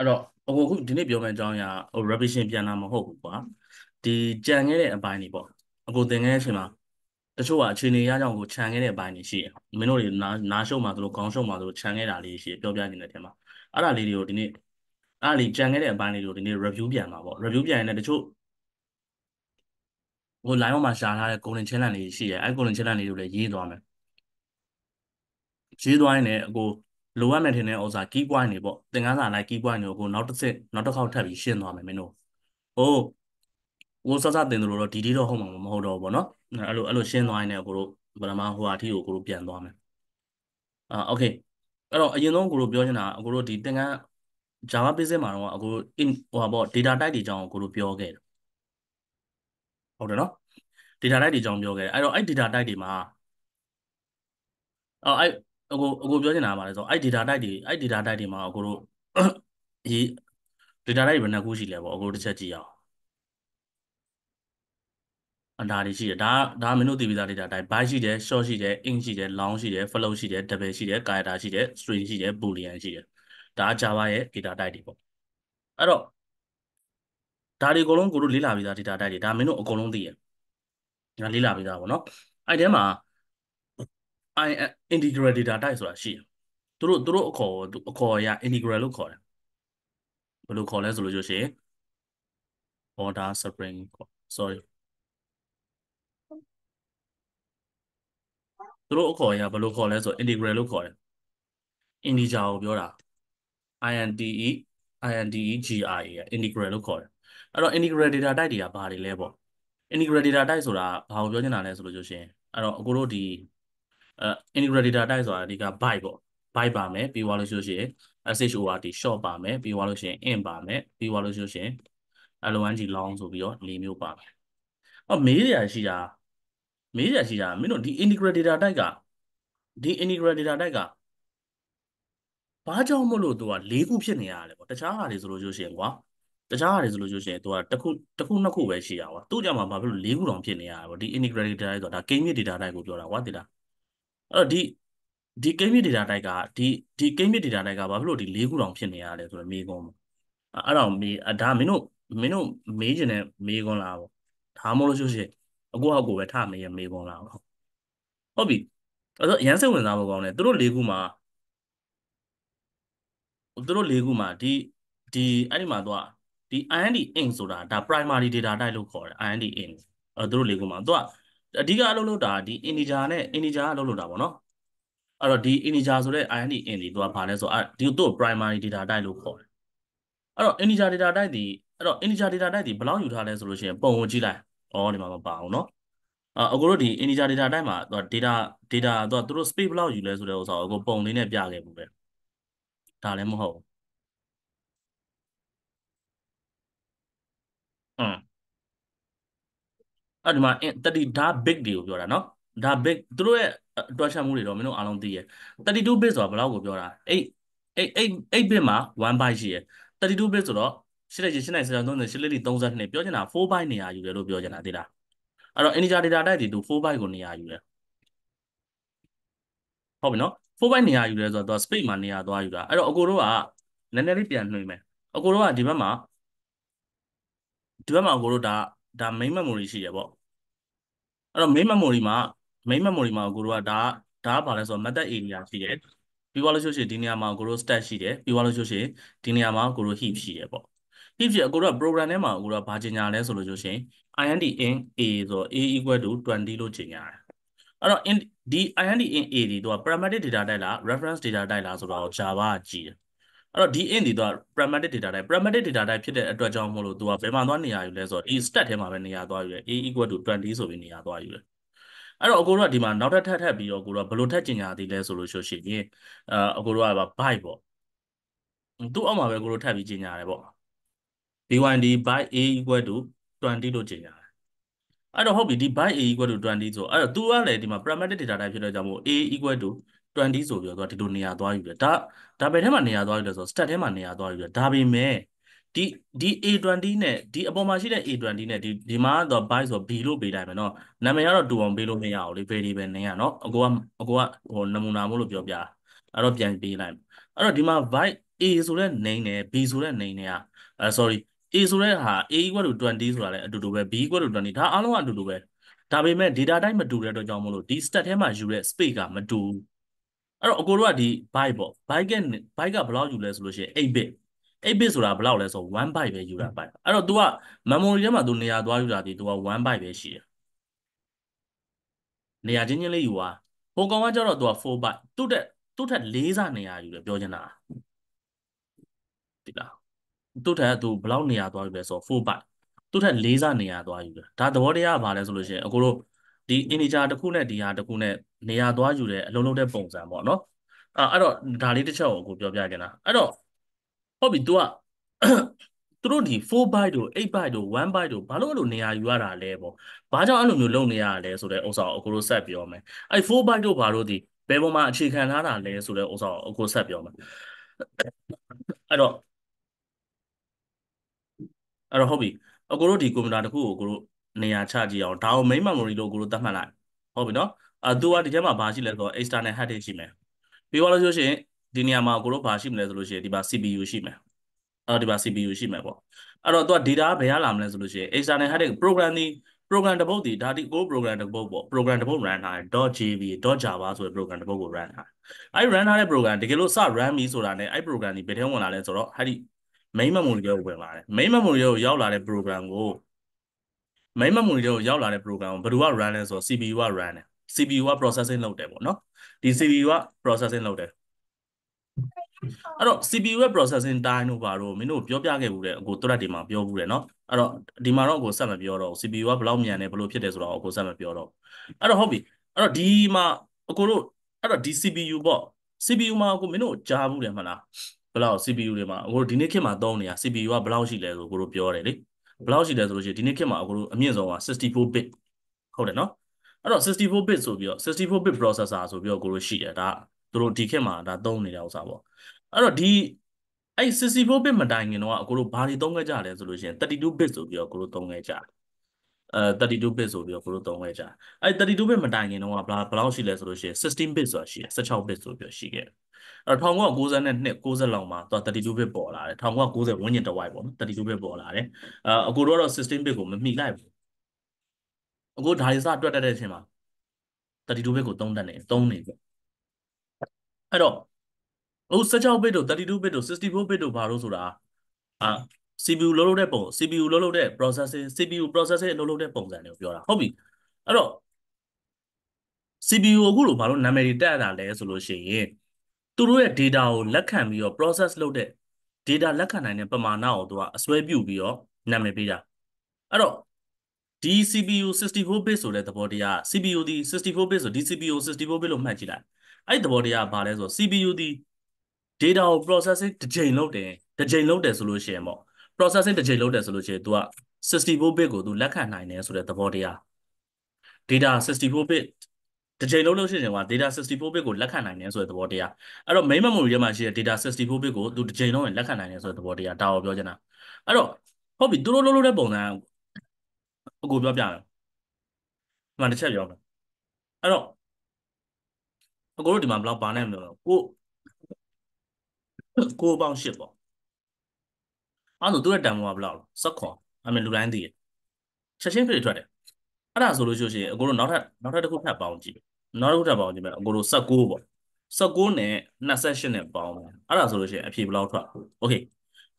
အဲ့တော့အခုခုဒီနေ့ပြောမယ့်အကြောင်းအရာဟို revision ပြန်လာမဟုတ်ဘူးကွာဒီကြံခဲ့တဲ့အပိုင်းတွေပေါ့အခုသင်ခဲ့တဲ့အချိန်မှာတချို့ကအခြေအနေရကြောင့်ကိုခြံခဲ့တဲ့အပိုင်းတွေရှိတယ်မင်းတို့တွေနားနားရှုံမှာတို့ခေါင်းရှုံမှာတို့ခြံခဲ့တာလေးရှိတယ်ပြောပြနေတဲ့အထက်မှာအဲ့ဒါလေးတွေကိုဒီနေ့အဲ့ဒါလေးကြံခဲ့တဲ့အပိုင်းလေးတွေကိုဒီနေ့ review ပြန်မှာပေါ့ review ပြန်ရင်လည်းတချို့ဟို line ပေါ်မှာရှာထားတဲ့ golden challenge လေးရှိတယ်အဲ့ golden challenge လေးတွေကိုလည်းရေးသွားမယ်ရေးသွားရင်လည်းအခု လိုအပ်မယ်ထင်တဲ့ဥစ္စာ key point တွေပေါ့သင်ခန်းစာလိုက် key point တွေကိုနောက်တစ်စစ်နောက်တစ်ခေါက်ထပ်ပြီးရှင်းသွားမယ်မင်းတို့ဟိုဟိုစစတင်တို့တော့ဒီဒီတော့ဟုတ်မှာမဟုတ်တော့ဘူးပေါ့နော်အဲ့လိုအဲ့လိုရှင်းသွားရင်လည်းကိုတို့ဗလာမဟိုဟာအထိကိုကိုတို့ပြန်သွားမယ်အာโอเคအဲ့တော့အရင်ဆုံးကိုတို့ပြောချင်တာကိုတို့ဒီသင်ခန်း Java Basic မှာတော့အခုဟိုဟာပေါ့ data type တွေအကြောင်းကိုတို့ပြောခဲ့တယ်ဟုတ်တယ်နော် data type တွေအကြောင်းပြောခဲ့တယ်အဲ့တော့အဲ့ data type တွေမှာအော်အဲ့ အကိုအကိုပြောချင်တာပါလဲဆိုတော့အဲ့ data type တွေအဲ့ data type တွေမှာအကိုတို့ဒီ data type ဘယ်နှခုရှိလဲပေါ့အကိုတို့တစ်ချက်ကြည့်အောင်အဒါတွေရှိတယ်ဒါဒါမင်းတို့သိပြီးသား data type byte ရှိတယ် short ရှိတယ် int ရှိတယ် long ရှိတယ် float ရှိတယ် double ရှိတယ် character ရှိတယ် string ရှိတယ် boolean ရှိတယ်ဒါ Java ရဲ့ data type တွေပေါ့အဲ့တော့ဒါတွေအကုန်လုံးကိုတို့လေ့လာပြီးသား data type တွေဒါမင်းတို့အကုန်လုံးသိရငါလေ့လာပြီးသားပေါ့နော်အဲ့ထဲမှာ I integral data type ဆိုတာရှိတယ်သူတို့သူတို့အခေါ်အခေါ်အရ integral လို့ခေါ်တယ်ဘယ်လိုခေါ်လဲဆိုလို့ရှိရင် order spring sorry သူတို့အခေါ်အရဘယ်လိုခေါ်လဲဆို integral လို့ခေါ်တယ် integer ကိုပြောတာ inde inde gra integral လို့ခေါ်တယ်အဲ့တော့ integral data type တွေကဘာတွေလဲပေါ့ integral data type ဆိုတာဘာကိုပြောချင်တာလဲဆိုလို့ရှိရင်အဲ့တော့အခုတို့ဒီအဲ integral data type ဆိုတာဒီက byte ပေါ့ byte ပါမယ်ပြီးသွားလို့ရှိရင် short short ပါမယ်ပြီးသွားလို့ရှိရင် int ပါမယ်ပြီးသွားလို့ရှိရင် long long ဆိုပြီးတော့၄မျိုးပါမယ်အော်မေးရရှိတာမေးရရှိတာမင်းတို့ဒီ integral data type ကဒီ integral data type ကဘာကြောင့်မလို့သူက၄ခုဖြစ်နေရတယ်ပေါ့တခြားဟာတွေဆိုလို့ရှိရင်ကွာတခြားဟာတွေဆိုလို့ရှိရင်သူကတစ်ခုတစ်ခုနှစ်ခုပဲရှိတာကွာသူ့ကြောင့်မှဘာဖြစ်လို့၄ခုတောင်ဖြစ်နေရတာပေါ့ဒီ integral data type ဆိုတာဒါ k means data type ကိုပြောတာကွာတိလားအဲ့ တော့ဒီဒီ k means data type ကဒီဒီ k means data type ကဘာဖြစ်လို့ဒီ၄ခုတောင်ဖြစ်နေရတယ်ဆိုတော့မေးခွန်းပေါ့အဲ့တော့မေးဒါမင်းတို့မင်းတို့မေးချင်တဲ့မေးခွန်းလားပေါ့ဒါမှမဟုတ်လို့ရှိရင်အကူအကူပဲထမေးရမေးခွန်းလားပေါ့ဟုတ်ပြီအဲ့တော့ရန်စိတ်ဝင်စားဖို့ကောင်းတယ်သူတို့၄ခုမှာသူတို့၄ခုမှာဒီဒီအဲ့ဒီမှာသူကဒီ IND int ဆိုတာဒါ primary data type လို့ခေါ်တယ် IND int အဲသူတို့၄ခုမှာသူက အဓိကအလုပ်လုပ်တာဒီ integer နဲ့ integer ကအလုပ်လုပ်တာပေါ့နော်အဲ့တော့ဒီ integer ဆိုတဲ့ int in ဒီသူကဘာလဲဆိုတော့ဒီသူ့ primary data type လို့ခေါ်တယ်အဲ့တော့ integer data type ဒီအဲ့တော့ integer data type ဒီဘယ်လောက်ယူထားလဲဆိုလို့ရှိရင်ပုံဝင်ကြည့်လိုက်ဩဒီမှာမပါဘူးနော်အအကိုတို့ဒီ integer data type မှာသူက data data သူကသူတို့ space ဘယ်လောက်ယူလဲဆိုတဲ့ဥစ္စာကိုအကိုပုံလေးနဲ့ပြခဲ့မှုပဲဒါလည်းမဟုတ်ဘူးอืม အဲ့ဒီမှာ30ဒါ big တွေကိုပြောတာနော်ဒါ big သူတို့ရဲ့တွက်ချက်မှုတွေတော့မင်းတို့အားလုံးသိရ32 bit ဆိုတာဘယ်လောက်ကိုပြောတာ8 8 8 bit မှာ1 byte ရှိရ32 bit ဆိုတော့8လက်ကြီး8နိုင်စရာ30 8လက်ကြီး32ပြောချင်တာ4 byte နေရာယူတယ်လို့ပြောချင်တာသိလားအဲ့တော့ integer data type တွေသူ4 byte ကိုနေရာယူတယ်ဟုတ်ပြီနော်4 byte နေရာယူတယ်ဆိုတော့သူ space မှာနေရာသွားယူတာအဲ့တော့အကိုတို့ကနည်းနည်းလေးပြန်နှွှင်မယ်အကိုတို့ကဒီဘက်မှာဒီဘက်မှာအကိုတို့ဒါ ဒါ main memory ရှိတယ်ပေါ့အဲ့တော့ main memory မှာ main memory မှာအကိုတို့ကဒါဒါကဘာလဲဆိုတော့ method area ရှိတယ်ပြီးသွားလို့ရှိရင်ဒီနေရာမှာကိုတို့ stat ရှိတယ်ပြီးသွားလို့ရှိရင်ဒီနေရာမှာကိုတို့ heap ရှိတယ်ပေါ့ heap ရှိအကိုတို့က program ထဲမှာကိုတို့ကဘာကြီးညာလဲဆိုလို့ရှိရင် int in a ဆိုတော့ a equal to 20လို့ကြီးညာတယ်အဲ့တော့ in ဒီ int in a ဒီတော့ parametric data type လား reference data type လားဆိုတော့ Java ကကြည့်တယ် အဲ့တော့ဒီ int ဒီတော့ parametric data type parametric data type ဖြစ်တဲ့အတွက်ကြောင့်မို့လို့သူကဘယ်မှာသွားနေရာယူလဲဆိုတော့ဒီ stat ထဲမှာပဲနေရာသွားယူတယ် a equal to 20ဆိုပြီးနေရာသွားယူတယ်အဲ့တော့အကိုတို့ကဒီမှာနောက်ထပ်ထပ်ထပ်ပြီးတော့ကိုတို့ကဘယ်လိုထပ်ကျင်ညာသေးလဲဆိုလို့ရှိရင်အဲအကိုတို့ကဗျ byte ပေါ့သူ့အောက်မှာပဲကိုတို့ထပ်ပြီးကျင်ညာတယ်ပေါ့ bynd byte a equal to 20လို့ကျင်ညာတယ်အဲ့တော့ဟုတ်ပြီဒီ byte a equal to 20ဆိုအဲ့တော့ तू ကလည်းဒီမှာ parametric data type ဖြစ်တဲ့ကြောင့်မို့ a equal to 20ဆိုပြီးတော့သူကဒီလိုနေရာသွားယူတယ်ဒါဒါဘယ်ထဲမှာနေရာသွားယူလဲဆိုတော့ stat ထဲမှာနေရာသွားယူတယ်ဒါပေမဲ့ဒီဒီ A20 နဲ့ဒီအပေါ်မှာရှိတဲ့ A20 နဲ့ဒီဒီမှာတော့ byte ဆို B လို့ပေးလိုက်မယ်နော်နာမည်ကတော့တူအောင်ပေးလို့မရဘူးလေ variable နဲ့ရနော်အကိုကအကိုကဟိုနမူနာမို့လို့ပြောပြအဲ့တော့ပြန်ပေးလိုက်အဲ့တော့ဒီမှာ byte a ဆိုတဲ့ name နဲ့ b ဆိုတဲ့ name တွေကအဲ sorry a ဆိုတဲ့ဟာ a equal to 20ဆိုတာလည်းအတူတူပဲ b equal to 20ဒါအားလုံးကအတူတူပဲဒါပေမဲ့ data type မတူတဲ့အတွက်ကြောင့်မလို့ဒီ stat ထဲမှာယူတဲ့ space ကမတူ အဲ့တော့အကိုတို့ကဒီ byte ပေါ့ byte က byte ကဘယ်လောက်ယူလဲဆိုလို့ရှိရင်8 bit 8 bit ဆိုတာဘယ်လောက်လဲဆို1 byte ပဲယူတာ byte အဲ့တော့ तू က memory ထဲမှာ तू နေရာသွားယူတာဒီ तू က1 byte ပဲရှိတယ်နေရာချင်းချင်းလေးယူသွားဟိုကောင်ကကျတော့ तू က4 byte သူ့တက်သူ့ထက်၄ဆနေရာယူတယ်ပြောချင်တာဒီလားသူ့ထက်သူဘယ်လောက်နေရာသွားယူလဲဆိုတော့4 byte သူ့ထက်၄ဆနေရာသွားယူတယ်ဒါသဘောတရားကဘာလဲဆိုလို့ရှိရင်အကိုတို့ဒီ integer တစ်ခုနဲ့ဒီဟာတစ်ခုနဲ့ နေရာသွားယူတဲ့အလုံးလုံးတဲ့ပုံစံပေါ့နော်အဲ့အဲ့တော့ဒါလေးတစ်ချက်ကိုကိုပြောပြကြတာအဲ့တော့ဟုတ်ပြီ तू ကသူတို့ဒီ4 byte တို့8 byte တို့1 byte တို့ဘာလို့အဲ့လိုနေရာယူရတာလဲပေါ့ဘာကြောင့်အဲ့လိုမျိုးလုပ်နေရတာလဲဆိုတဲ့ဥစ္စာကိုအကိုတို့ဆက်ပြောမယ်အဲ့4 byte တို့ဘာလို့ဒီဘယ်ပေါ်မှာအခြေခံထားတာလဲဆိုတဲ့ဥစ္စာကိုအကိုဆက်ပြောမယ်အဲ့တော့အဲ့တော့ဟုတ်ပြီအကိုတို့ဒီကွန်ပျူတာတစ်ခုကိုအကိုတို့နေရာချကြည့်အောင်ဒါကို main memory လို့အကိုတို့သတ်မှတ်လိုက်ဟုတ်ပြီနော် အဲသူကဒီထဲမှာဘာရှိလဲဆိုတော့ external hard disk ရှိမယ်ပြီးသွားလို့ဆိုရှင်ဒီနေရာမှာအကိုတို့ဘာရှိမလဲဆိုလို့ရှိရင်ဒီမှာ CPU ရှိမယ်အော်ဒီမှာ CPU ရှိမယ်ပေါ့အဲ့တော့သူက data ဘယ်ရလာမလဲဆိုလို့ရှိရင် external hard disk program ဒီ program တစ်ပုဒ်ဒီဒါဒီကို program တစ်ပုဒ်ပေါ့ program တစ်ပုဒ် run ထားတယ် .jv .java ဆိုတဲ့ program တစ်ပုဒ်ကို run ထားတယ်အဲ့ run ထားတဲ့ program တကယ်လို့စ run ပြီဆိုတာနဲ့အဲ့ program ဒီဘယ်ထဲဝင်လာလဲဆိုတော့ဟာဒီ main memory ကိုဝင်လာတယ် main memory ကိုရောက်လာတဲ့ program ကို main memory ကိုရောက်လာတဲ့ program ကိုဘယ်သူက run လဲဆိုတော့ CPU က run တယ် CPU က processing လုပ်တယ်ပေါ့နော်ဒီ CPU က processing လုပ်တယ်အဲ့တော့ CPU ရဲ့ processing time တို့ဘာလို့မင်းတို့ပြောပြခဲ့ဘူးတဲ့အကိုတွက်ဒီမှာပြောဘူးတယ်နော်အဲ့တော့ဒီမှာတော့အကိုဆက်မပြောတော့ CPU ကဘယ်လောက်မြန်တယ်ဘယ်လိုဖြစ်တယ်ဆိုတော့အကိုဆက်မပြောတော့အဲ့တော့ဟုတ်ပြီအဲ့တော့ဒီမှာအကိုတို့အဲ့တော့ဒီ CPU ပေါ့ CPU မှာအကိုမင်းတို့ကြားဘူးတယ်မလားဘယ်လောက် CPU တွေမှာအကိုတို့ဒီနေ့ခေတ်မှာသုံးနေတာ CPU ကဘယ်လောက်ရှိလဲဆိုအကိုတို့ပြောတယ်လေဘယ်လောက်ရှိလဲဆိုလို့ရှိရင်ဒီနေ့ခေတ်မှာအကိုတို့အမြင့်ဆုံးက64 bit ဟုတ်တယ်နော် အဲ့တော့ 64 bit ဆိုပြီးတော့64 bit processor ဆိုပြီးတော့ကိုလိုရှိတယ်ဒါသူတို့ဒီခေတ်မှာဒါသုံးနေတဲ့ဥစ္စာပေါ့အဲ့တော့ဒီအဲ့64 bit မတိုင်ခင်တော့အကိုတို့ဘာတွေသုံးခဲ့ကြလဲဆိုလို့ရှိရင်32 bit ဆိုပြီးတော့ကိုတို့သုံးခဲ့ကြတယ်အဲ32 bit ဆိုပြီးတော့ကိုတို့သုံးခဲ့ကြတယ်အဲ့32 bit မတိုင်ခင်တော့ဘယ်ဘယ်လောက်ရှိလဲဆိုလို့ရှိရင်16 bit ဆိုတာရှိတယ်16 bit ဆိုပြီးတော့ရှိခဲ့တယ်အဲ့တော့1992 90လောက်မှာသူက32 bit ပေါ်လာတယ်1990ဝန်းကျင်တစ်ဝိုက်ပေါ့နော်32 bit ပေါ်လာတယ်အဲအကိုတို့ကတော့16 bit ကိုမမိလိုက်ဘူး အကိုဒါရီစတွက်တတ်တဲ့အချိန်မှာ32 bit ကိုသုံးတတ်နေသုံးနေပေါ့အဲ့တော့ဟို16 bit တို့32 bit တို့64 bit တို့ဘာလို့ဆိုတာအာ CPU လုံးလုံးတဲ့ပုံ CPU လုံးလုံးတဲ့ processing CPU processing လုံးလုံးတဲ့ပုံစံတွေကိုပြောတာဟုတ်ပြီအဲ့တော့ CPU အခုလိုဘာလို့နာမည်တွေတက်ရတာလဲဆိုလို့ရှိရင်သူတို့ရဲ့ data ကိုလက်ခံပြီးတော့ process လုပ်တဲ့ data လက်ခံနိုင်တဲ့ပမာဏကိုသူကအစွဲပြုပြီးတော့နာမည်ပေးတာအဲ့တော့ ဒီ CPU 64 bit ဆိုတဲ့သဘောတရား CPU ဒီ64 bit ဆိုဒီ CPU 64 bit လို့မှတ်ကြည့်လိုက်အဲ့သဘောတရားကဘာလဲဆိုတော့ CPU ဒီ data ကို processing တစ်ကြိမ်လုပ်တယ်တစ်ကြိမ်လုပ်တယ်ဆိုလို့ရှိရင်ပေါ့ processing တစ်ကြိမ်လုပ်တယ်ဆိုလို့ရှိရင် तू က64 bit ကို तू လက်ခံနိုင်တယ်ဆိုတဲ့သဘောတရား data 64 bit တစ်ကြိမ်လုံးလို့ရှိရင်က data 64 bit ကိုလက်ခံနိုင်တယ်ဆိုတဲ့သဘောတရားအဲ့တော့ main memory ထဲမှာရှိတဲ့ data 64 bit ကိုသူတစ်ကြိမ်လုံးရင်လက်ခံနိုင်တယ်ဆိုတဲ့သဘောတရားဒါကိုပြောချင်တာအဲ့တော့ဟုတ်ပြီသူတို့လုပ်လို့တဲ့ပုံစံ အကိုပြောပြမယ်ဒီမှာတစ်ချက်ပြောမယ်အဲ့တော့အကိုတို့ဒီမှာဘယ်လောက်ပါနေမလို့ကိုကိုပေါင်း8ပေါ့အဲ့တော့သူ့ရဲ့တန်ဖိုးကဘယ်လောက်လဲစက်ခွန်အမေလူတိုင်းသိရချက်ချင်းပြေထွက်တယ်အဲ့ဒါဆိုလို့ရှိရင်အကိုတို့နောက်ထပ်နောက်ထပ်တစ်ခုထပ်ပေါင်းကြည့်နောက်တစ်ခုထပ်ပေါင်းကြည့်မယ်အကိုတို့19ပေါ့19နဲ့28နဲ့ပေါင်းမယ်အဲ့ဒါဆိုလို့ရှိရင်အဖြေဘယ်လောက်ထွက်โอเค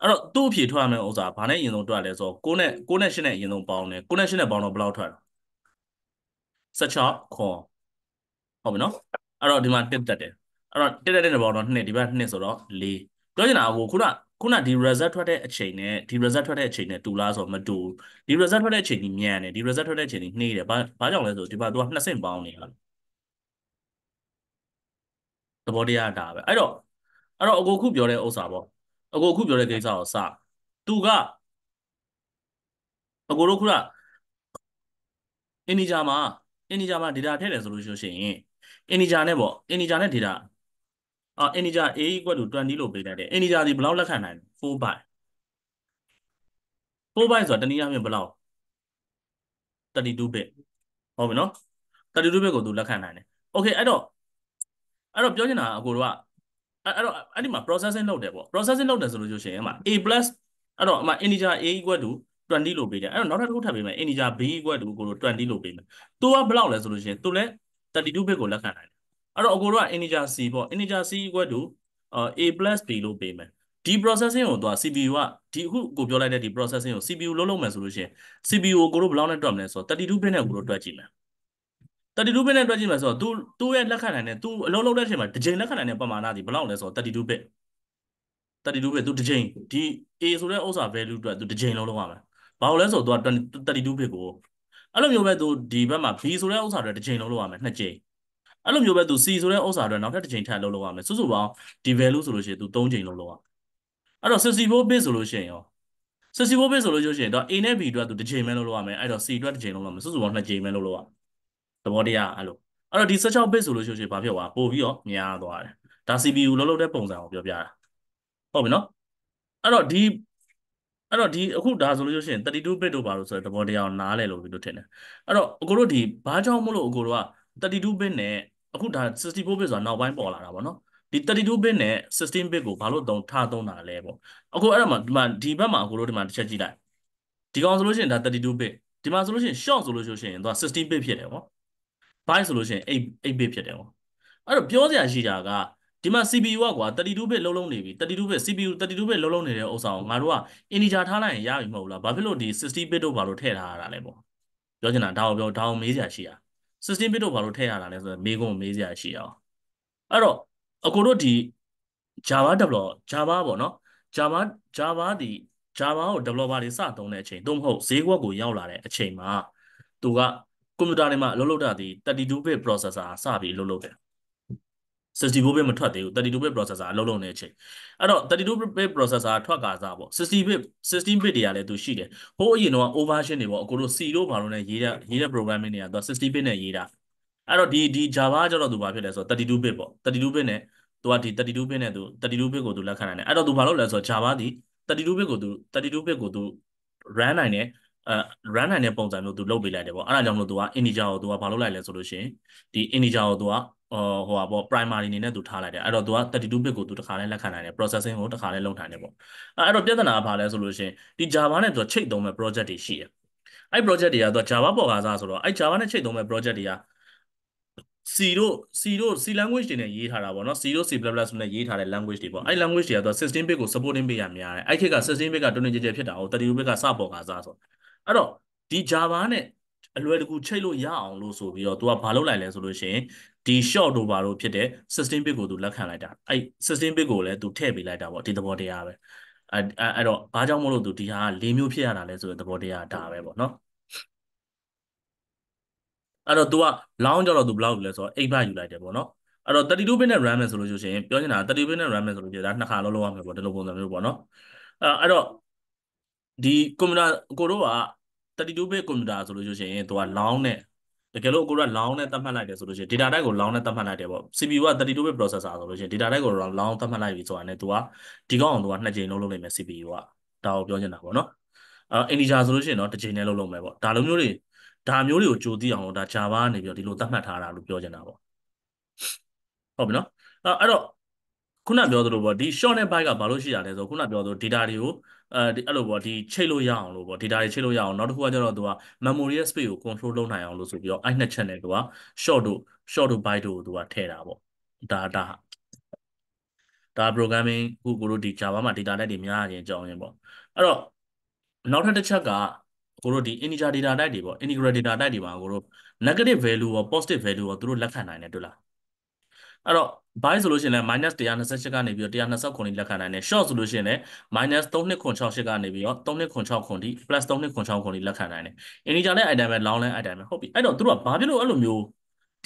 အဲ့တော့သူ့အဖြေထွက်ရမယ့်ဥစ္စာဘာနဲ့အရင်ဆုံးထွက်လဲဆိုတော့9နဲ့9နဲ့8နဲ့အရင်ဆုံးပေါင်းတယ်9နဲ့8နဲ့ပေါင်းတော့ဘယ်လောက်ထွက်လဲ16ခွန်ဟုတ်ပြီနော်အဲ့တော့ဒီမှာတက်တက်တယ်အဲ့တော့တက်တက်တဲ့ပေါင်းတော့2ဒီဘက်2ဆိုတော့4ပြောချင်တာကခုနခုနဒီ result ထွက်တဲ့အချိန်နဲ့ဒီ result ထွက်တဲ့အချိန်နဲ့တူလားဆိုတော့မတူဒီ result ထွက်တဲ့အချိန်ကြီးမြန်တယ်ဒီ result ထွက်တဲ့အချိန်ကြီးနှေးတယ်ဘာဘာကြောင့်လဲဆိုဒီမှာ तू ကနှစ်ဆင့်ပေါင်းနေတာသဘောတရားဒါပဲအဲ့တော့အဲ့တော့အကိုခုပြောတဲ့ဥစ္စာပေါ့ အကိုခုပြောတဲ့ကိစ္စကိုစသူကအကိုတို့ခုန integer မှာ integer မှာ data ထည့်တယ်ဆိုလို့ရှိရင် integer နဲ့ပေါ့ integer နဲ့ data အာ integer a equal to 20လို့ပေးလိုက်တယ် integer ဒီဘယ်လောက်လက်ခံနိုင်လဲ4 byte 4 byte ဆိုတာတနည်းအားဖြင့်ဘယ်လောက်32 bit ဟုတ်ပြီနော်32 bit ကိုသူလက်ခံနိုင်တယ် okay အဲ့တော့အဲ့တော့ပြောချင်တာအကိုတို့က အဲ့တော့အဲ့ဒီမှာ processing လုပ်တယ်ပေါ့ processing လုပ်တယ်ဆိုလို့ရှိရင်အမှ a+ အဲ့တော့အမှ integer a equal to 20လို့ပေးတယ်အဲ့တော့နောက်ထပ်တစ်ခုထပ်ပေးမယ် integer b equal to ကိုလို20လို့ပေးမယ်သူကဘယ်လောက်လဲဆိုလို့ရှိရင်သူလည်း32 bit ကိုလက်ခံနိုင်တယ်အဲ့တော့အကိုတို့က integer c ပေါ့ integer c equal to a plus b လို့ပေးမယ်ဒီ processing ကိုသူက CPU ကဒီအခုကိုပြောလိုက်တဲ့ဒီ processing ကို CPU လုံးလုံးမယ်ဆိုလို့ရှိရင် CPU ကိုကိုတို့ဘယ်လောက်နဲ့တွက်မလဲဆိုတော့32 bit နဲ့ကိုတို့တွက်ကြည့်မယ် 32 bit နဲ့တွက်ကြည့်မယ်ဆိုတော့ तू သူ့ရဲ့လက်ခံနိုင်တဲ့ तू အလုံးလုံးတဲ့အချိန်မှာတစ်ချိန်လက်ခံနိုင်တဲ့ပမာဏဒီဘယ်လောက်လဲဆိုတော့32 bit 32 bit तू တစ်ချိန်ဒီ A ဆိုတဲ့ဥစ္စာ value အတွက် तू တစ်ချိန်လုံးလုံးရမယ်ဘာလို့လဲဆိုတော့ तू 32 bit ကိုအဲ့လိုမျိုးပဲ तू ဒီဘက်မှာ B ဆိုတဲ့ဥစ္စာအတွက်တစ်ချိန်လုံးလုံးရမယ်နှစ်ချိန်အဲ့လိုမျိုးပဲ तू C ဆိုတဲ့ဥစ္စာအတွက်နောက်ထပ်တစ်ချိန်ထပ်လုံးလုံးရမယ်စုစုပေါင်းဒီ value ဆိုလို့ရှိရင် तू 3ချိန်လုံးလုံးရအဲ့တော့64 bit ဆိုလို့ရှိရင်ရော64 bit ဆိုလို့ရှိရင်တော့ A နဲ့ B အတွက် तू တစ်ချိန်ပဲလုံးလုံးရမယ်အဲ့တော့ C အတွက်တစ်ချိန်လုံးလုံးရမယ်စုစုပေါင်းနှစ်ချိန်ပဲလုံးလုံးရ သဘောတရားအဲ့လိုအဲ့တော့ဒီ16 bit ဆိုလို့ရှိရင်ဘာဖြစ်သွားပို့ပြီးတော့များသွားတယ်ဒါ CPU လုံးလုံးတဲ့ပုံစံကိုပြောပြတာဟုတ်ပြီနော်အဲ့တော့ဒီအဲ့တော့ဒီအခုဒါဆိုလို့ရှိရင်32 bit တို့ပါလို့ဆိုတဲ့သဘောတရားကိုနားလည်လို့ပြီးလို့ထင်တယ်အဲ့တော့အကိုတို့ဒီဘာကြောင့်မို့လို့အကိုတို့က32 bit နဲ့အခုဒါ64 bit ဆိုတာနောက်ပိုင်းပေါ်လာတာပေါ့နော်ဒီ32 bit နဲ့16 bit ကိုဘာလို့သုံးထားသုံးတာလဲပေါ့အခုအဲ့ဒါမှဒီမှာဒီဘက်မှာအကိုတို့ဒီမှာတစ်ချက်ကြည့်လိုက်ဒီကောင်ဆိုလို့ရှိရင်ဒါ32 bit ဒီမှာဆိုလို့ရှိရင် short ဆိုလို့ရှိရင်သူက16 bit ဖြစ်တယ်ပေါ့ byte ဆိုလို့ရှိရင်8 8 bit ဖြစ်တယ်ပေါ့အဲ့တော့ပြောစရာရှိတာကဒီမှာ CPU ကကွာ32 bit လုံးလုံးနေပြီ32 bit CPU 32 bit လုံးလုံးနေတဲ့ဥစ္စာကိုငါတို့က integer ထားလိုက်ရင်ရပြီမဟုတ်လားဘာဖြစ်လို့ဒီ60 bit တို့ဘာလို့ထည့်ထားရတာလဲပေါ့ပြောချင်တာဒါကိုပြောဒါကိုမေးစရာရှိတာ16 bit တို့ဘာလို့ထည့်ရတာလဲဆိုတော့မေးခွန်းမေးစရာရှိအောင်အဲ့တော့အကိုတို့ဒီ Java develop Java ပေါ့နော် Java Java ဒီ Java ကို developer တွေစသုံးတဲ့အချိန်သို့မဟုတ်ဈေးကွက်ကိုရောက်လာတဲ့အချိန်မှာသူက ကွန်ပျူတာတွေမှာအလုပ်လုပ်တာဒီ32 bit processor စပြီးအလုပ်လုပ်တယ်64 bit မထွက်သေးဘူး32 bit processor အလုပ်လုပ်နေတဲ့အချိန်အဲ့တော့32 bit processor ထွက်ကစားပေါ့60 bit 16 bit တွေကလည်းသူရှိတယ်ဟိုးအရင်တော့ overversion တွေပေါ့အခုတို့ C တို့ဘာလို့လဲရေးတဲ့ရေးတဲ့ programming တွေကသူ60 bit နဲ့ရေးတာအဲ့တော့ဒီဒီ Java ကျတော့သူဘာဖြစ်လဲဆိုတော့32 bit ပေါ့32 bit နဲ့သူကဒီ32 bit နဲ့သူ32 bit ကိုသူလက်ခံနိုင်တယ်အဲ့တော့သူဘာလုပ်လဲဆိုတော့ Java ဒီ32 bit ကိုသူ32 bit ကိုသူ run နိုင်တယ် အဲ run နိုင်တဲ့ပုံစံမျိုးသူလုပ်ပေးလိုက်တယ်ပေါ့အဲ့ဒါကြောင့်မလို့သူက integer ကိုသူကဘာလုပ်လိုက်လဲဆိုလို့ရှိရင်ဒီ integer ကိုသူကဟိုဟိုပါပေါ့ primary အနေနဲ့သူထားလိုက်တယ်အဲ့တော့သူက32 bit ကိုသူတစ်ခါလဲလက်ခံနိုင်တယ် processing ကိုတစ်ခါလဲလုပ်နိုင်တယ်ပေါ့အဲ့တော့ပြဿနာကဘာလဲဆိုလို့ရှိရင်ဒီ Java နဲ့သူကချိတ်သုံးမဲ့ project တွေရှိတယ်အဲ့ project တွေကသူက Java ပေါ်ကစားဆိုတော့အဲ့ Java နဲ့ချိတ်သုံးမဲ့ project တွေက C တို့ C တို့ C language တွေနဲ့ရေးထားတာပေါ့နော် C တို့ C++ နဲ့ရေးထားတဲ့ language တွေပေါ့အဲ့ language တွေကသူ16 bit ကို supporting ပေးရများတယ်အဲ့ခေတ်က16 bit ကတွင်းတွင်းကြဲကြဲဖြစ်တာဟို32 bit ကစပေါ်ကစားဆို အဲ့တော့ဒီ Java နဲ့အလွယ်တကူချိတ်လို့ရအောင်လို့ဆိုပြီးတော့ तू ကဘာလုပ်လိုက်လဲဆိုလို့ရှိရင်ဒီ short တို့ဘာလို့ဖြစ်တဲ့16 bit ကို तू လက်ခံလိုက်တာအဲ့16 bit ကိုလည်း तू ထည့်ပေးလိုက်တာပေါ့ဒီသဘောတရားပဲအဲ့အဲ့တော့ဘာကြောင့်မလို့ तू ဒီဟာ၄မျိုးဖြစ်ရတာလဲဆိုတဲ့သဘောတရားဒါပဲပေါ့နော်အဲ့တော့ तू က long ကြတော့ तू ဘယ်လောက်လဲဆိုတော့8 byte ယူလိုက်တယ်ပေါ့နော်အဲ့တော့32 bit နဲ့ RAM မယ်ဆိုလို့ရှိရင်ပြောနေတာ32 bit နဲ့ RAM မယ်ဆိုလို့ရှိရင်ဒါနှစ်ခါလုံးလုံးရမယ်ပေါ့ဒီလိုပုံစံမျိုးပေါ့နော်အဲ့အဲ့တော့ ဒီကွန်ပျူတာကိုတို့က32 bit ကွန်ပျူတာဆိုလို့ရှိရင်သူက long နဲ့တကယ်လို့ကိုတို့က long နဲ့သတ်မှတ်လိုက်တယ်ဆိုလို့ရှိရင် data type ကို long နဲ့သတ်မှတ်လိုက်တယ်ပေါ့ CPU က32 bit processor ဆိုလို့ရှိရင် data type ကို long သတ်မှတ်လိုက်ပြီဆိုတာနဲ့သူကဒီကောင်အောင်သူကနှစ်ကြိမ်လုံးလုပ်နိုင်မယ် CPU ကဒါကိုပြောချင်တာပေါ့နော်အဲ integer ဆိုလို့ရှိရင်တော့တစ်ကြိမ်နဲ့လုပ်လုပ်မယ်ပေါ့ဒါလိုမျိုးတွေဒါမျိုးတွေကိုကြိုသိအောင်လို့ဒါ Java ကနေပြီးတော့ဒီလိုသတ်မှတ်ထားတာလို့ပြောချင်တာပေါ့ဟုတ်ပြီနော်အဲအဲ့တော့ခုနပြောသလိုပေါ့ဒီ short နဲ့ byte ကဘာလို့ရှိရလဲဆိုတော့ခုနပြောသလို data တွေကို အဲဒီအဲ့လိုပေါ့ဒီချိတ်လို့ရအောင်လို့ပေါ့ data တွေချိတ်လို့ရအောင်နောက်တစ်ခုကကျတော့သူက memory space ကို control လုပ်နိုင်အောင်လို့ဆိုပြီးတော့အဲ့နှစ်ချက်နဲ့သူက short တို့ short တို့ byte တို့ကိုသူကထည့်တာပေါ့ဒါဒါဒါ programming ခုကိုတို့ဒီ Java မှာ data type တွေများရင်ကြောင်းရင်ပေါ့အဲ့တော့နောက်ထပ်တစ်ချက်ကကိုတို့ဒီ integer data type တွေပေါ့ integer data type တွေမှာကိုတို့ negative value ရော positive value ရောသူတို့လက်ခံနိုင်တယ်တွေ့လား အဲ့တော့ byte ဆိုလို့ရှိရင်လည်း -128 ကနေပြီးတော့129လက်ခံနိုင်တယ် short ဆိုလို့ရှိရင်လည်း -3268 ကနေပြီးတော့3268ဒီ +3268 လက်ခံနိုင်တယ် integer နဲ့ item ပဲ long လဲ item ပဲဟုတ်ပြီအဲ့တော့သူတို့ကဘာဖြစ်လို့အဲ့လိုမျိုး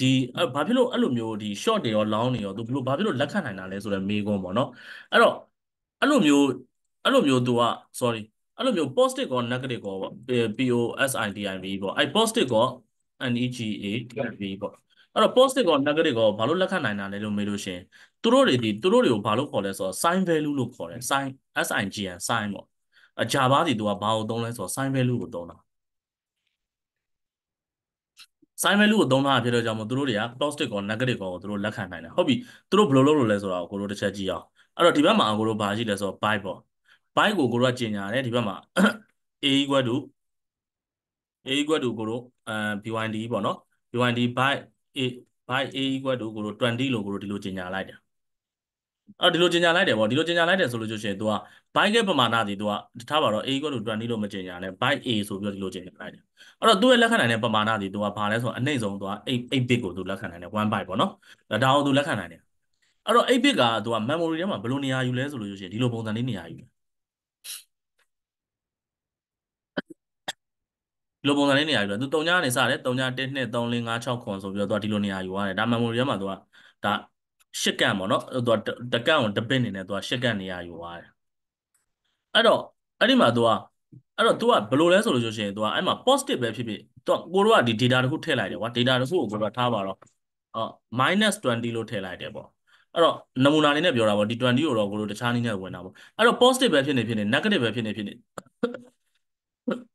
ဒီဘာဖြစ်လို့အဲ့လိုမျိုးဒီ short တွေရော long တွေရောသူဘလို့ဘာဖြစ်လို့လက်ခံနိုင်တာလဲဆိုတော့မေးခွန်းပေါ့နော်အဲ့တော့အဲ့လိုမျိုးအဲ့လိုမျိုးသူက sorry အဲ့လိုမျိုး positive ကော negative ကောပေါ့ POSITIV ပေါ့အဲ့ positive ကော NEGATV ပေါ့ အဲ့တော့ positive ကော negative ကောဘာလို့လက်ခံနိုင်တာလဲလို့မေးလို့ရှင်သူတို့တွေဒီသူတို့တွေကိုဘာလို့ခေါ်လဲဆိုတော့ sign value လို့ခေါ်တယ် sign SIGN sign ပေါ့အ Java တွေသူကဘာကိုသုံးလဲဆိုတော့ sign value ကိုသုံးတာ sign value ကိုသုံးထားဖြစ်တဲ့ကြောင့်မို့သူတို့တွေက positive ကော negative ကောကိုသူတို့လက်ခံနိုင်တယ်ဟုတ်ပြီသူတို့ဘယ်လိုလုပ်လို့လဲဆိုတော့ကိုတို့တစ်ချက်ကြည့်အောင်အဲ့တော့ဒီဘက်မှာကိုတို့ဘာရှိလဲဆိုတော့ byte ပေါ့ byte ကိုကိုတို့ကကျင်ညာတယ်ဒီဘက်မှာ a equal to a equal to ကိုတို့အဲ bynd ပေါ့နော် bynd byte a byte a equal to ကိုတို့20လို့ကိုတို့ဒီလိုကျင်ညာလိုက်တယ်အဲ့ဒီလိုကျင်ညာလိုက်တယ်ပေါ့ဒီလိုကျင်ညာလိုက်တယ်ဆိုလို့ရှိရင် तू က byte ရဲ့ပမာဏဒီ तू ကထားပါတော့ a equal to 20လို့မကျင်ညာနဲ့ byte a ဆိုပြီးတော့ဒီလိုကျင်ညာလိုက်တယ်အဲ့တော့သူ့ရဲ့လက်ခံနိုင်တဲ့ပမာဏဒီ तू ကဘာလဲဆိုတော့အနှိမ့်ဆုံး तू က8 8 bit ကို तू လက်ခံနိုင်တယ်1 byte ပေါ့နော်ဒါကို तू လက်ခံနိုင်တယ်အဲ့တော့8 bit က तू က memory ထဲမှာဘယ်လိုနေရာယူလဲဆိုလို့ရှိရင်ဒီလိုပုံစံလေးနေရာယူတယ် ဒီလိုပုံစံလေးနေရာယူတယ် तू 3ညကနေစတယ်3ည1 2 3 4 5 6ခွန်ဆိုပြီးတော့ तू ဒီလိုနေရာယူရတယ်ဒါ memory ထဲမှာ तू ကဒါရှစ်ကန်ပေါ့နော်သူကတကန်ကိုတပစ်နေနဲ့သူကရှစ်ကန်နေရယူသွားတယ်အဲ့တော့အဲ့ဒီမှာသူကအဲ့တော့ तू ကဘယ်လိုလဲဆိုလို့ရှိရင် तू ကအဲ့မှာ positive ပဲဖြစ်ဖြစ် तू ကိုတို့ကဒီ data တစ်ခုထည့်လိုက်တယ်ကွာ data တစ်ခုကိုကိုတို့ကထားပါတော့အော် -20 လို့ထည့်လိုက်တယ်ပေါ့အဲ့တော့နမူနာလေးနဲ့ပြောတာပေါ့ဒီ20ကိုတော့ကိုတို့တခြားနည်းနဲ့ဝင်တာပေါ့အဲ့တော့ positive ပဲဖြစ်နေဖြစ်နေ negative ပဲဖြစ်နေဖြစ်နေ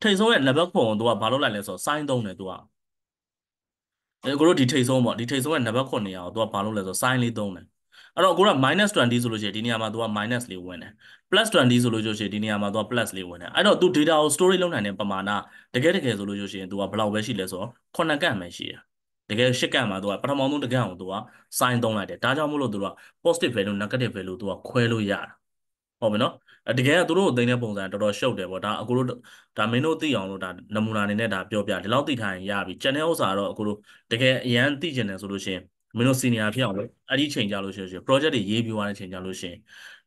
ထိတ်ဆုံးရဲ့ level ခွန်ကို तू ကဘာလုပ်လိုက်လဲဆိုတော့ sign သုံးတယ် तू ကအဲကိုတို့ဒီထိတ်ဆုံးပေါ့ဒီထိတ်ဆုံးရဲ့နံပါတ်9နေရာကို तू ကဘာလုပ်လဲဆိုတော့ sin လေးသုံးတယ်အဲ့တော့ကိုက -20 ဆိုလို့ရှိရင်ဒီနေရာမှာ तू က minus လေးဝင်တယ် +20 ဆိုလို့ရှိရင်ဒီနေရာမှာ तू က plus လေးဝင်တယ်အဲ့တော့ तू data ကို storage လုပ်နိုင်တဲ့ပမာဏတကယ်တကယ်ဆိုလို့ရှိရင် तू ကဘယ်လောက်ပဲရှိလဲဆိုတော့9ကန့်ပဲရှိတယ်တကယ်ရှစ်ကန့်မှာ तू ကပထမဆုံးတကန့်ကို तू က sin သုံးလိုက်တယ်ဒါကြောင့်မို့လို့ तू က positive value negative value तू ကခွဲလို့ရတယ်ဟုတ်ပြီနော် တကယ်ကသူတို့ကိုသိတဲ့ပုံစံတော်တော်ရှုပ်တယ်ပေါ့ဒါအကိုတို့ဒါမင်းတို့သိအောင်လို့ဒါနမူနာအနေနဲ့ဒါပြောပြဒီလောက်သိထားရင်ရပြီကျန်တဲ့ဥစ္စာတော့အကိုတို့တကယ်အရန်သိကျင်တယ်ဆိုလို့ရှိရင်မင်းတို့ senior ဖြစ်အောင်လို့အဲ့ဒီချိန်ကြလို့ရှိရင် project တွေရေးပြီးသွားတဲ့ချိန်ကြလို့ရှိရင်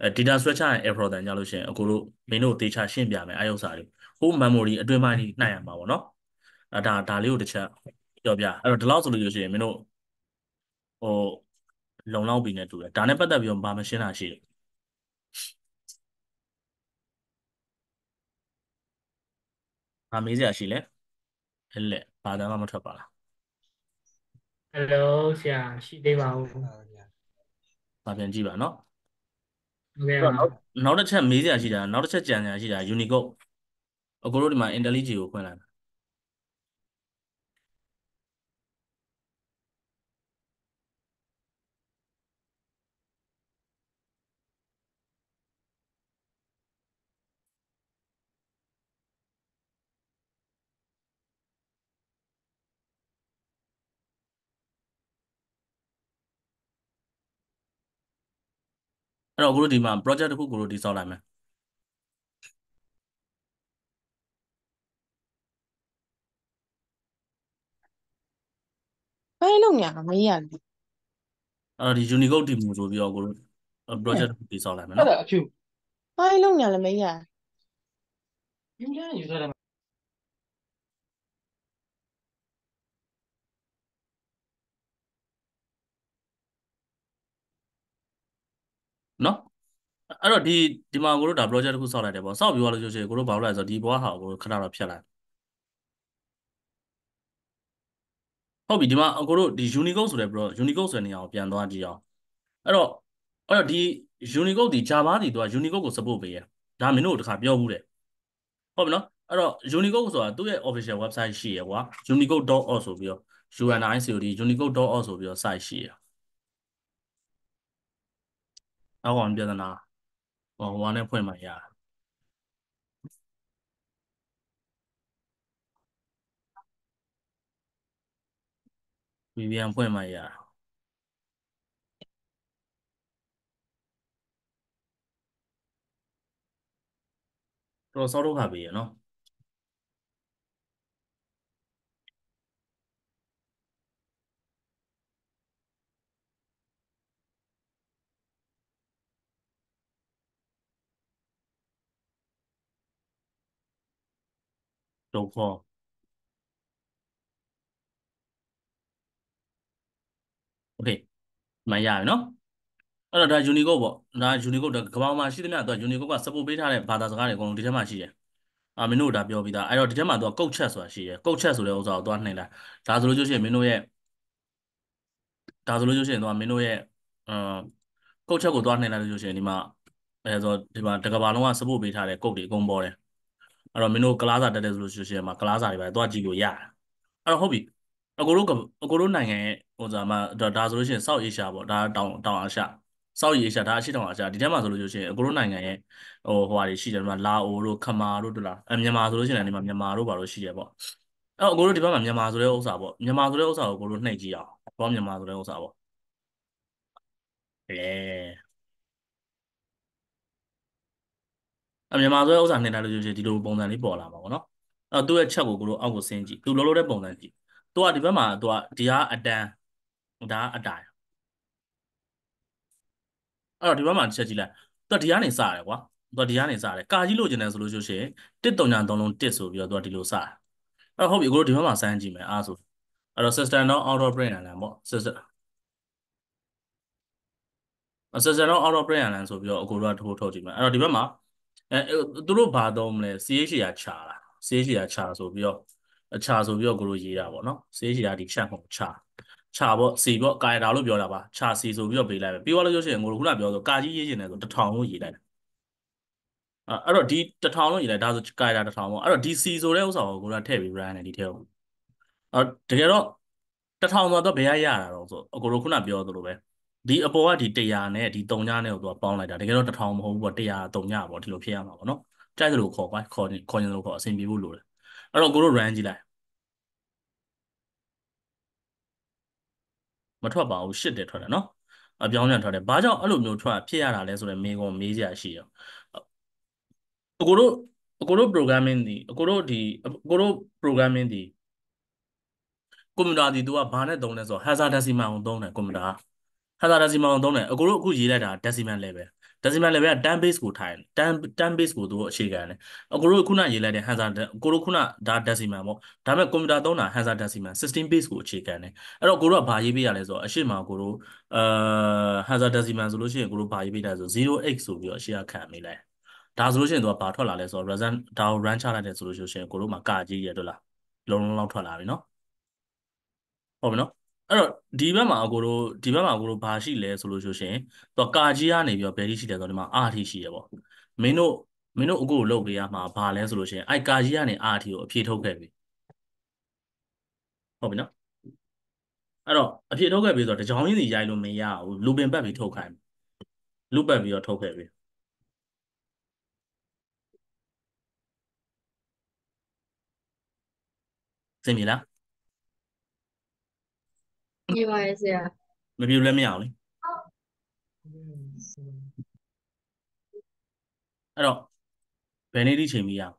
အဲ data structure and error တန်ကြလို့ရှိရင်အကိုတို့မင်းတို့သေချာရှင်းပြမယ်အဲ့ဥစ္စာတွေဟို memory အတွင်းပိုင်းကြီးနှိုက်ရမှာပေါ့နော်အဲဒါဒါလေးကိုတစ်ချက်ပြောပြအဲ့တော့ဒီလောက်ဆိုလို့ရှိရင်မင်းတို့ဟိုလုံလောက်ပြီနဲ့တူတယ်ဒါနဲ့ပတ်သက်ပြီးတော့ဘာမရှင်းတာရှိတယ် ဘာမေးစရာရှိလဲအဲ့လက်ဘာသာမှမထွက်ပါလားဟယ်လိုဆရာရှိသေးပါဦးဘာပြန်ကြည့်ပါနော်ဟုတ်ကဲ့အဲ့ပါတော့နောက်နောက်တစ်ချက်မေးစရာရှိတာနောက်တစ်ချက်ကြံစရာရှိတာ Unicode အကိုတို့ဒီမှာ IntelliJ ကိုဖွင့်လိုက်မ အဲ့တော့ကိုတို့ဒီမှာ project တစ်ခုကိုတို့တည်ဆောက်လိုက်မယ်ဘာလို့ညာမရဘူးအဲ့တော့ဒီ Unicode တည်မှုဆိုပြီးတော့ကိုတို့ project တစ်ခုတည်ဆောက်လိုက်မယ်အဲ့နော်ဒါအဖြူဘာလို့ညာလည်းမရယူရယူစား နော်အဲ့တော့ဒီဒီမှာကိုတို့ဒါ project တစ်ခုဆောက်လိုက်တယ်ပေါ့ဆောက်ပြီးသွားလို့ရှိရင်ကိုတို့ဘာလုပ်လဲဆိုတော့ဒီဘွားဟာကိုတို့ခဏတော့ဖြတ်လိုက်ဟုတ်ပြီဒီမှာကိုတို့ဒီ Unicode ဆိုတဲ့ bro Unicode ဆိုတဲ့နေရာကိုပြန်သွားကြည့်အောင်အဲ့တော့အဲ့တော့ဒီ Unicode ဒီ Java ဒီသူက Unicode ကို support ပေးရဒါမင်းတို့တခါပြောဘူးတယ်ဟုတ်ပြီနော်အဲ့တော့ Unicode ဆိုတာသူ့ရဲ့ official website ရှိရကွာ unicode.org ဆိုပြီးတော့ UNICOD unicode.org ဆိုပြီးတော့ site ရှိရ အောက်ကောင်ပြဿနာဟိုဟိုနဲ့ဖွင့်မှရတာ VPN ဖွင့်မှရတာတော်တော်စောတော့ခါပေးရနော် 都破。OK，蛮雅的喏。အဲ့တော့ဒါ Unicode ပေါ့ဒါ Unicode ဒါကမ္ဘာမှာရှိသမျှသူက Unicode က support ပေးထားတဲ့ဘာသာစကားတွေအကုန်လုံးဒီထဲမှာရှိတယ်။အာမင်းတို့ဒါပြောပြီးသားအဲ့တော့ဒီထဲမှာသူက code chat ဆိုတာရှိတယ်။ code chat ဆိုတဲ့ဥစ္စာကိုသူကနှိမ့်လိုက်။ဒါဆိုလို့ရှိရင်မင်းတို့ရဲ့ဒါဆိုလို့ရှိရင်သူကမင်းတို့ရဲ့အာ code chat ကိုသွားနှိမ့်လိုက်လို့ရှိရင်ဒီမှာအဲဆိုဒီမှာတကဘာလုံးက support ပေးထားတဲ့ code တွေအကုန်ပေါ်တယ် အဲ့တော့မင်းတို့ကလားစာတက်တယ်ဆိုလို့ရှိရင်မှာကလားစာတွေပဲသွားကြည့်လို့ရတယ်အဲ့တော့ဟုတ်ပြီအကိုတို့ကအကိုတို့နိုင်ငံရဲ့ဟိုဇာမှာဒါဒါဆိုလို့ရှိရင် South Asia ပေါ့ဒါတောင်တောင်အာရှ South Asia ဒါအရှေ့တောင်အာရှဒီထဲမှာဆိုလို့ရှိရင်အကိုတို့နိုင်ငံရဲ့ဟိုဟိုဟာတွေရှိတယ်ဒီမှာလာအိုတို့ခမာတို့တို့လားအဲမြန်မာဆိုလို့ရှိရင်ဒီမှာမြန်မာတို့ဘာလို့ရှိတယ်ပေါ့အဲ့တော့အကိုတို့ဒီဘက်မှာမြန်မာဆိုတဲ့ဥစ္စာပေါ့မြန်မာဆိုတဲ့ဥစ္စာကိုအကိုတို့နှိပ်ကြည့်အောင်ဘောမြန်မာဆိုတဲ့ဥစ္စာပေါ့အဲ အမြန်မာဆိုတဲ့ဥစ္စာနှိပ်လိုက်လို့ရှိရင်ဒီလိုပုံစံလေးပေါ်လာမှာပေါ့နော်အဲ့တော့သူ့ရဲ့ချက်ကိုကိုတို့အောက်ကိုဆင်းကြည့်သူလောလောတဲ့ပုံစံကြည့်သူကဒီဘက်မှာသူကဒီကအတန်းဒါကအတိုင်အဲ့တော့ဒီဘက်မှာချက်ကြည့်လိုက်သူကဒီကနေစရတယ်ကွာသူကဒီကနေစရတယ်ကာကြီးလိုချင်တယ်ဆိုလို့ရှိရင်တစ်တုံညာသုံးလုံးတစ်ဆိုပြီးတော့သူကဒီလိုစတယ်အဲ့တော့ဟုတ်ပြီကိုတို့ဒီဘက်မှာစမ်းကြည့်မယ်အားဆိုအဲ့တော့ system တော့ out of brain လာပေါ့ system system တော့ out of brain လာဆိုပြီးတော့အကိုတို့ကထိုးထုတ်ကြည့်မယ်အဲ့တော့ဒီဘက်မှာ အဲသူတို့ဘာသုံးမလဲ CH ရာခြာလား CH ရာခြာဆိုပြီးတော့အခြာဆိုပြီးတော့ကိုတို့ရေးတာပေါ့နော် CH ရာဒီချက်ဟုတ်ခြာခြာပေါ့စီပေါ့ကာရတာလို့ပြောတာပါခြာစီဆိုပြီးတော့ပေးလိုက်ပဲပြီးသွားလို့ရှိရင်ကိုတို့ခုနပြောဆိုကာကြီးရေးချင်တယ်ဆိုတထောင်လို့ရေးလိုက်တယ်အဲ့တော့ဒီတထောင်လို့ရေးလိုက်ဒါဆိုကာရတာတထောင်ပေါ့အဲ့တော့ဒီစီဆိုတဲ့ဥစ္စာကိုကိုတို့ထည့်ပြီး run တယ်ဒီထဲကိုအဲ့တကယ်တော့တထောင်ဆိုတော့ဘယ်ရရတာတော့ဆိုအကိုတို့ခုနပြောသလိုပဲ ဒီအပေါ်ကဒီ100နဲ့ဒီ3ညနဲ့ကိုသူကပေါင်းလိုက်တာတကယ်တော့1000မဟုတ်ဘူးပေါ့100 3ညပေါ့ဒီလိုဖြစ်ရမှာပေါ့နော်ကြိုက်သလိုခေါ်ပါခေါ်ခေါ်ရင်လို့ခေါ်အဆင်ပြေဖို့လိုတယ်အဲ့တော့ကိုတို့ run ကြည့်လိုက်မထွက်ပါဘူးရှစ်တယ်ထွက်တယ်နော်အပြောင်းပြန်ထွက်တယ်ဘာကြောင့်အဲ့လိုမျိုးထွက်ဖြစ်ရတာလဲဆိုတော့မေးခွန်းမေးစရာရှိရအကိုတို့အကိုတို့ programming ဒီအကိုတို့ဒီအကိုတို့ programming ဒီကွန်ပျူတာဒီသူကဘာနဲ့သုံးလဲဆိုတော့ hexadecimal ကိုသုံးတယ်ကွန်ပျူတာ hexadecimal ကိုသုံးတယ်အကိုတို့အခုရေးလိုက်တာ decimal level decimal level က10 base ကိုထိုင်10 10 base ကိုသူအခြေခံတယ်အကိုတို့ခုနရေးလိုက်တဲ့ hexad ကိုတို့ခုနဒါ decimal ပေါ့ဒါပေမဲ့ကွန်ပျူတာသုံးတာ hexadecimal 16 base ကိုအခြေခံတယ်အဲ့တော့ကိုတို့ကဘာရေးပေးရလဲဆိုတော့အရှိမကိုတို့အာ hexadecimal ဆိုလို့ရှိရင်ကိုတို့ဘာရေးပေးတာဆို 0x ဆိုပြီးတော့အရှိကခံမိလိုက်ဒါဆိုလို့ရှိရင်သူကဘာထွက်လာလဲဆိုတော့ result ဒါကို run ချလိုက်တယ်ဆိုလို့ရှိရင်ကိုတို့မှာကာကြီးရတွေ့လားလုံးလုံးလောက်ထွက်လာပြီနော်ဟုတ်ပြီနော် အဲ့တော့ဒီဘက်မှာအကိုတို့ဒီဘက်မှာအကိုတို့ဘာရှိလဲဆိုလို့ရှိရင်သူကကာကြီးကနေပြီးတော့ဘယ်ထိရှိလဲဆိုတော့ဒီမှာ R ထိရှိရပေါ့မင်းတို့မင်းတို့အကိုကိုလုပ်ပေးရမှာဘာလဲဆိုလို့ရှိရင်အဲ့ကာကြီးကနေ R ထိကိုအဖြေထုတ်ခဲ့ပြီဟုတ်ပြီနော်အဲ့တော့အဖြေထုတ်ခဲ့ပြီဆိုတော့တကြောင်ရင်းစီရိုက်လို့မရဘူးလူပင်ပတ်ပြီးထုတ်ခိုင်းလူပတ်ပြီးတော့ထုတ်ခဲ့ပြီစင်ပြီလား ပြပါရဲ့ဆရာမပြူလည်းမရအောင်လေအဲ့တော့ဘယ်နေ့ထိချိန်မရအောင်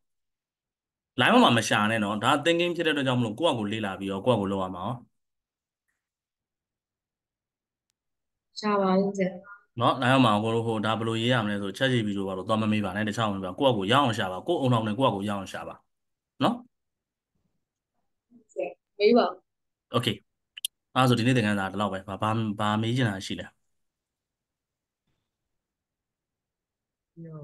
line မှာမရှာနဲ့နော်ဒါ thinking ဖြစ်တဲ့အတွက်ကြောင့်မလို့ကိုယ့်အကိုလေ့လာပြီးတော့ကိုယ့်အကိုလုပ်ရမှာနော်ရှာပါဦးဆရာနော် line မှာကိုတို့ဟိုဒါဘယ်လိုရေးရမလဲဆိုချက်ကြည့်ပြီးတော့ဘာလို့သွားမမေးပါနဲ့တခြားဝင်ပါကိုယ့်အကိုရအောင်ရှာပါကိုယ့်အုံအောင်နဲ့ကိုယ့်အကိုရအောင်ရှာပါနော်မေးပါ okay အဲ့ဒါဆိုဒီနေ့သင်ခန်းစာဒီလောက်ပဲဘာဘာဘာမေးချင်တာရှိလဲပြော